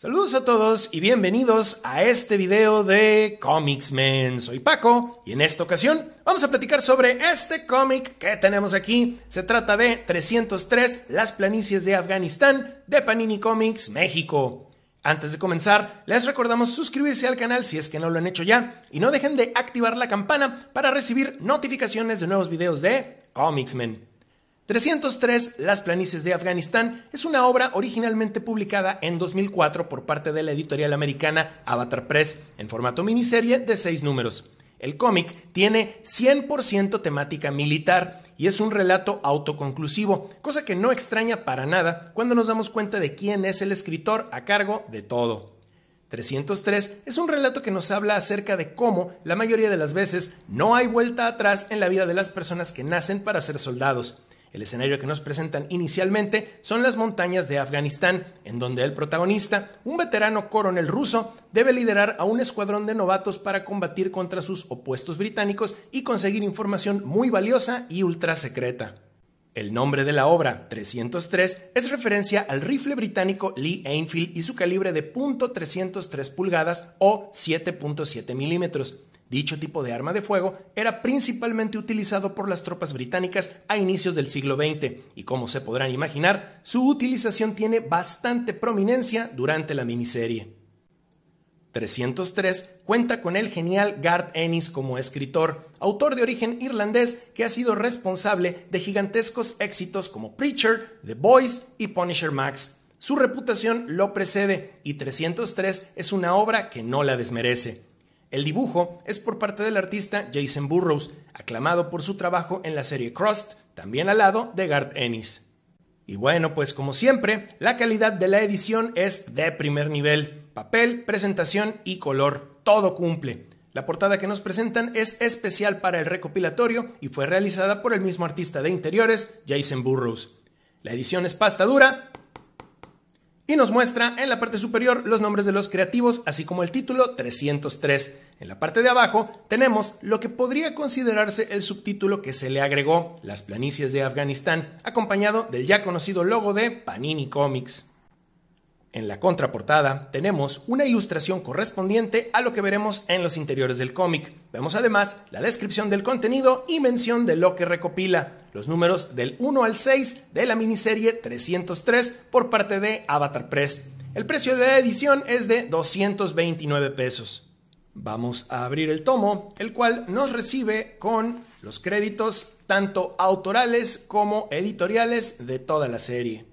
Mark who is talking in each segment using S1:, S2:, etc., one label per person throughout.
S1: Saludos a todos y bienvenidos a este video de Comics Men. Soy Paco y en esta ocasión vamos a platicar sobre este cómic que tenemos aquí. Se trata de 303, Las planicies de Afganistán de Panini Comics México. Antes de comenzar, les recordamos suscribirse al canal si es que no lo han hecho ya y no dejen de activar la campana para recibir notificaciones de nuevos videos de Comics Men. 303, Las planicies de Afganistán, es una obra originalmente publicada en 2004 por parte de la editorial americana Avatar Press en formato miniserie de seis números. El cómic tiene 100% temática militar y es un relato autoconclusivo, cosa que no extraña para nada cuando nos damos cuenta de quién es el escritor a cargo de todo. 303 es un relato que nos habla acerca de cómo, la mayoría de las veces, no hay vuelta atrás en la vida de las personas que nacen para ser soldados el escenario que nos presentan inicialmente son las montañas de Afganistán, en donde el protagonista, un veterano coronel ruso, debe liderar a un escuadrón de novatos para combatir contra sus opuestos británicos y conseguir información muy valiosa y ultra secreta. El nombre de la obra, 303, es referencia al rifle británico Lee Enfield y su calibre de .303 pulgadas o 7.7 milímetros Dicho tipo de arma de fuego era principalmente utilizado por las tropas británicas a inicios del siglo XX y como se podrán imaginar, su utilización tiene bastante prominencia durante la miniserie. 303 cuenta con el genial Garth Ennis como escritor, autor de origen irlandés que ha sido responsable de gigantescos éxitos como Preacher, The Boys y Punisher Max. Su reputación lo precede y 303 es una obra que no la desmerece. El dibujo es por parte del artista Jason Burrows, aclamado por su trabajo en la serie Crust, también al lado de Garth Ennis. Y bueno, pues como siempre, la calidad de la edición es de primer nivel. Papel, presentación y color, todo cumple. La portada que nos presentan es especial para el recopilatorio y fue realizada por el mismo artista de interiores, Jason Burrows. La edición es pasta dura, y nos muestra en la parte superior los nombres de los creativos, así como el título 303. En la parte de abajo tenemos lo que podría considerarse el subtítulo que se le agregó, Las planicies de Afganistán, acompañado del ya conocido logo de Panini Comics. En la contraportada tenemos una ilustración correspondiente a lo que veremos en los interiores del cómic. Vemos además la descripción del contenido y mención de lo que recopila, los números del 1 al 6 de la miniserie 303 por parte de Avatar Press. El precio de la edición es de 229 pesos. Vamos a abrir el tomo, el cual nos recibe con los créditos tanto autorales como editoriales de toda la serie.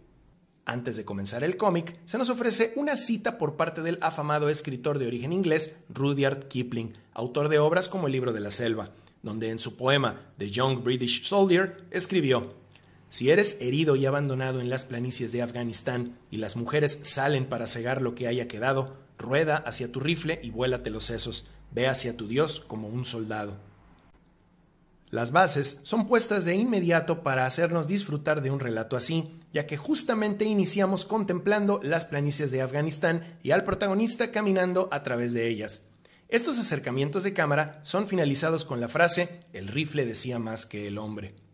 S1: Antes de comenzar el cómic, se nos ofrece una cita por parte del afamado escritor de origen inglés Rudyard Kipling, autor de obras como El libro de la selva, donde en su poema The Young British Soldier escribió, Si eres herido y abandonado en las planicies de Afganistán y las mujeres salen para cegar lo que haya quedado, rueda hacia tu rifle y vuélate los sesos, ve hacia tu Dios como un soldado. Las bases son puestas de inmediato para hacernos disfrutar de un relato así, ya que justamente iniciamos contemplando las planicies de Afganistán y al protagonista caminando a través de ellas. Estos acercamientos de cámara son finalizados con la frase El rifle decía más que el hombre.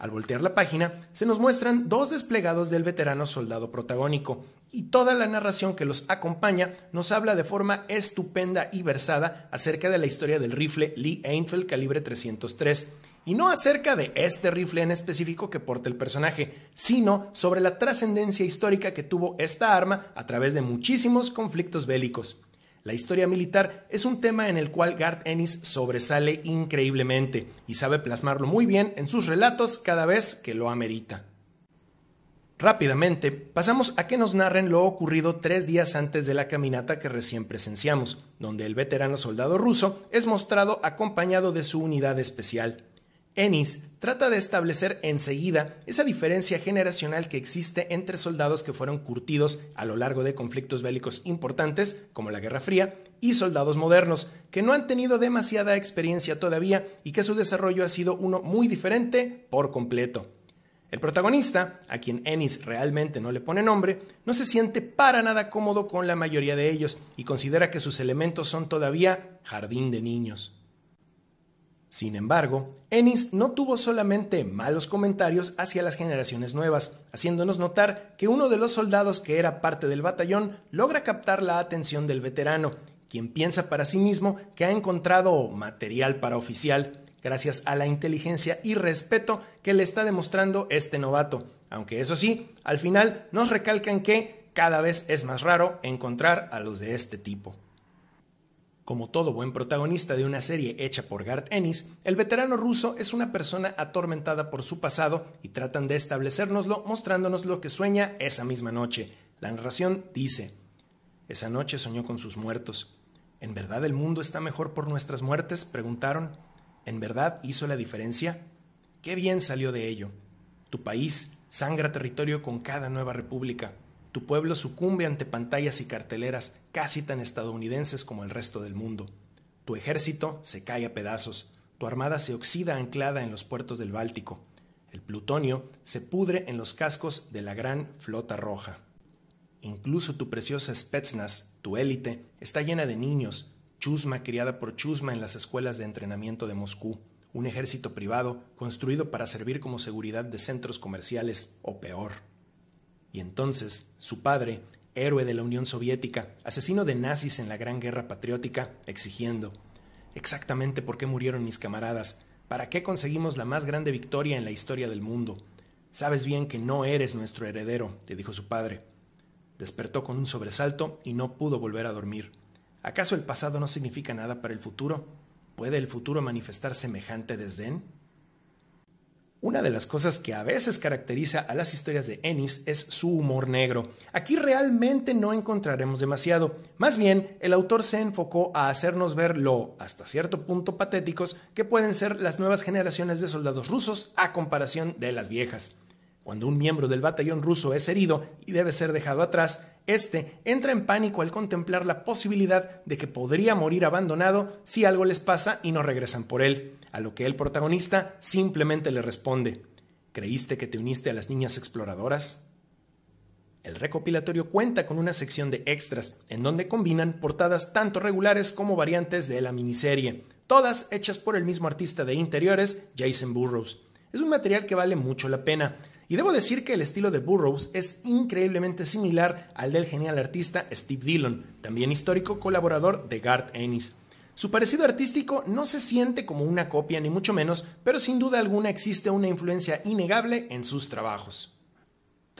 S1: Al voltear la página, se nos muestran dos desplegados del veterano soldado protagónico, y toda la narración que los acompaña nos habla de forma estupenda y versada acerca de la historia del rifle Lee Enfield calibre 303 y no acerca de este rifle en específico que porta el personaje, sino sobre la trascendencia histórica que tuvo esta arma a través de muchísimos conflictos bélicos. La historia militar es un tema en el cual Garth Ennis sobresale increíblemente y sabe plasmarlo muy bien en sus relatos cada vez que lo amerita. Rápidamente, pasamos a que nos narren lo ocurrido tres días antes de la caminata que recién presenciamos, donde el veterano soldado ruso es mostrado acompañado de su unidad especial. Ennis trata de establecer enseguida esa diferencia generacional que existe entre soldados que fueron curtidos a lo largo de conflictos bélicos importantes, como la Guerra Fría, y soldados modernos, que no han tenido demasiada experiencia todavía y que su desarrollo ha sido uno muy diferente por completo. El protagonista, a quien Ennis realmente no le pone nombre, no se siente para nada cómodo con la mayoría de ellos y considera que sus elementos son todavía jardín de niños. Sin embargo, Ennis no tuvo solamente malos comentarios hacia las generaciones nuevas, haciéndonos notar que uno de los soldados que era parte del batallón logra captar la atención del veterano, quien piensa para sí mismo que ha encontrado material para oficial, gracias a la inteligencia y respeto que le está demostrando este novato, aunque eso sí, al final nos recalcan que cada vez es más raro encontrar a los de este tipo. Como todo buen protagonista de una serie hecha por Garth Ennis, el veterano ruso es una persona atormentada por su pasado y tratan de establecérnoslo mostrándonos lo que sueña esa misma noche. La narración dice, esa noche soñó con sus muertos. ¿En verdad el mundo está mejor por nuestras muertes? preguntaron. ¿En verdad hizo la diferencia? Qué bien salió de ello. Tu país sangra territorio con cada nueva república. Tu pueblo sucumbe ante pantallas y carteleras casi tan estadounidenses como el resto del mundo. Tu ejército se cae a pedazos. Tu armada se oxida anclada en los puertos del Báltico. El plutonio se pudre en los cascos de la gran flota roja. Incluso tu preciosa Spetsnaz, tu élite, está llena de niños, chusma criada por chusma en las escuelas de entrenamiento de Moscú, un ejército privado construido para servir como seguridad de centros comerciales, o peor. Y entonces su padre, héroe de la Unión Soviética, asesino de nazis en la Gran Guerra Patriótica, exigiendo, exactamente por qué murieron mis camaradas, para qué conseguimos la más grande victoria en la historia del mundo. Sabes bien que no eres nuestro heredero, le dijo su padre. Despertó con un sobresalto y no pudo volver a dormir. ¿Acaso el pasado no significa nada para el futuro? ¿Puede el futuro manifestar semejante desdén? Una de las cosas que a veces caracteriza a las historias de Ennis es su humor negro. Aquí realmente no encontraremos demasiado. Más bien, el autor se enfocó a hacernos ver lo, hasta cierto punto, patéticos que pueden ser las nuevas generaciones de soldados rusos a comparación de las viejas. Cuando un miembro del batallón ruso es herido y debe ser dejado atrás, este entra en pánico al contemplar la posibilidad de que podría morir abandonado si algo les pasa y no regresan por él a lo que el protagonista simplemente le responde, ¿creíste que te uniste a las niñas exploradoras? El recopilatorio cuenta con una sección de extras, en donde combinan portadas tanto regulares como variantes de la miniserie, todas hechas por el mismo artista de interiores, Jason Burroughs. Es un material que vale mucho la pena, y debo decir que el estilo de Burroughs es increíblemente similar al del genial artista Steve Dillon, también histórico colaborador de Garth Ennis. Su parecido artístico no se siente como una copia ni mucho menos, pero sin duda alguna existe una influencia innegable en sus trabajos.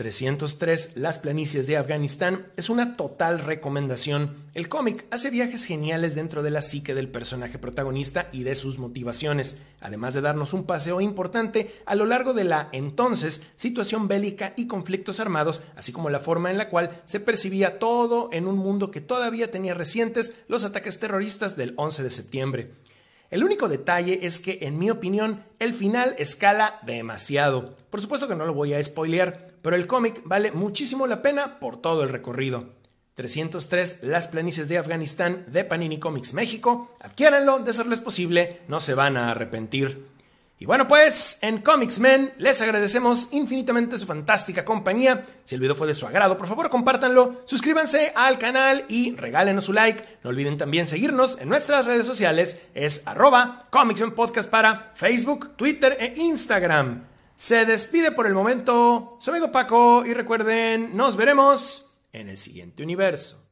S1: 303 Las planicies de Afganistán es una total recomendación. El cómic hace viajes geniales dentro de la psique del personaje protagonista y de sus motivaciones, además de darnos un paseo importante a lo largo de la entonces situación bélica y conflictos armados, así como la forma en la cual se percibía todo en un mundo que todavía tenía recientes los ataques terroristas del 11 de septiembre. El único detalle es que, en mi opinión, el final escala demasiado. Por supuesto que no lo voy a spoilear, pero el cómic vale muchísimo la pena por todo el recorrido. 303 Las planicies de Afganistán de Panini Comics México. Adquiéranlo, de serles posible, no se van a arrepentir. Y bueno, pues en Comics Men les agradecemos infinitamente su fantástica compañía. Si el video fue de su agrado, por favor compártanlo, suscríbanse al canal y regálenos su like. No olviden también seguirnos en nuestras redes sociales. Es arroba Comics Men Podcast para Facebook, Twitter e Instagram. Se despide por el momento su amigo Paco y recuerden, nos veremos en el siguiente universo.